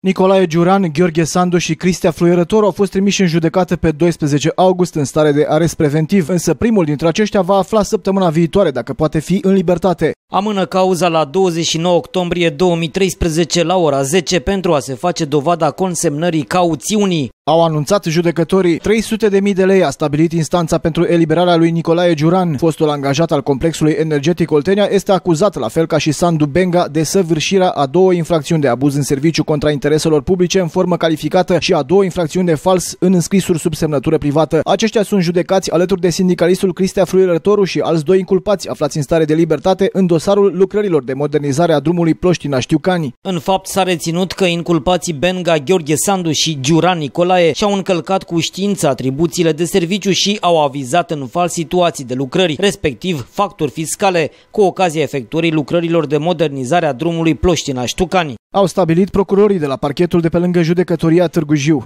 Nicolae Giuran, Gheorghe Sandu și Cristia Fluierător au fost trimiși în judecată pe 12 august în stare de arest preventiv, însă primul dintre aceștia va afla săptămâna viitoare dacă poate fi în libertate. Amână cauza la 29 octombrie 2013 la ora 10 pentru a se face dovada consemnării cauțiunii. Au anunțat judecătorii 300 de mii de lei a stabilit instanța pentru eliberarea lui Nicolae Giuran. Fostul angajat al complexului energetic Oltenia este acuzat, la fel ca și Sandu Benga, de săvârșirea a două infracțiuni de abuz în serviciu contra intereselor publice în formă calificată și a două infracțiuni de fals în înscrisuri sub semnătură privată. Aceștia sunt judecați alături de sindicalistul Cristea Fruierătoru și alți doi inculpați aflați în stare de libertate în dosarul lucrărilor de modernizare a drumului Ploștina-Știucani. În fapt s-a reținut că inculpații Benga, Gheorghe Sandu și Giuran Nicolae și-au încălcat cu știință atribuțiile de serviciu și au avizat în fals situații de lucrări, respectiv factori fiscale, cu ocazia efectuării lucrărilor de modernizare a drumului Ploștina-Ștucani. Au stabilit procurorii de la parchetul de pe lângă judecătoria Târgu Jiu.